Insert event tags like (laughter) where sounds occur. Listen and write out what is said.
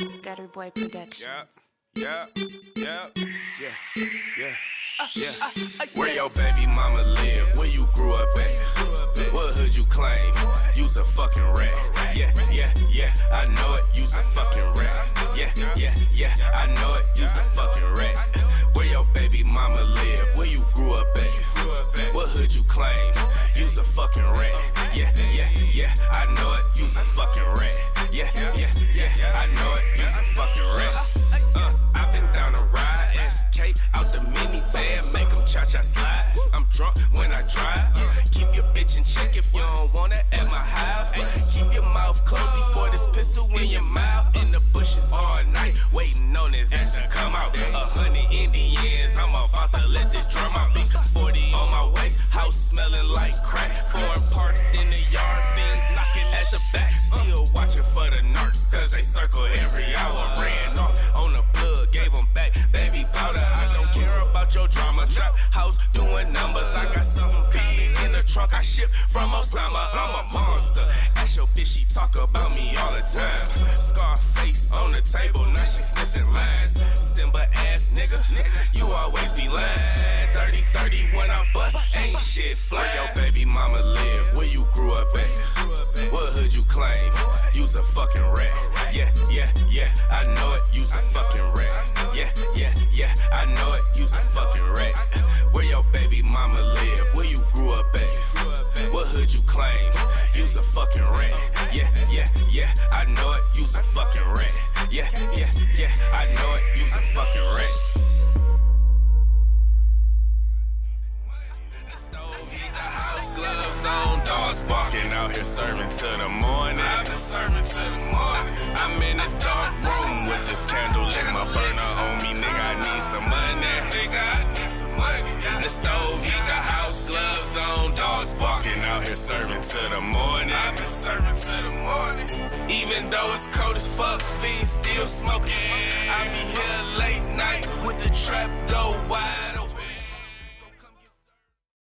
Waterboy Productions. Yeah, yeah, yeah, yeah, yeah, uh, yeah. Uh, uh, Where your baby mama live? Where you grew up at? What hood you claim? You's a fucking rat. Yeah, yeah, yeah. I know it. You's a fucking rat. Yeah, yeah, yeah. I know it. You's a fucking rat. (laughs) Where your baby mama live? Where you grew up at? What hood you claim? You's a fucking rat. Yeah, yeah, yeah. I know it. You's a fucking Trap house doing numbers. I got something big in the trunk. I ship from Osama. I'm a monster. Ask your bitch, she talk about me all the time. Scarface on the table, now she sniffing lines. Simba ass nigga, you baby mama live? Where you grew up at? What hood you claim? You's a fucking rat. Yeah, yeah, yeah, I know it. You's a fucking rat. Yeah, yeah, yeah, I know it. You's a fucking rat. Dogs barking out here serving to the morning. I've been serving to the morning. I'm in this dark room with this candle lit. My burner on me, nigga. I need some money. Nigga, The stove, heat the house, gloves on, dogs barking out here serving to the morning. I've been serving to the morning. Even though it's cold as fuck, fiends still smoking. I be here late night with the trap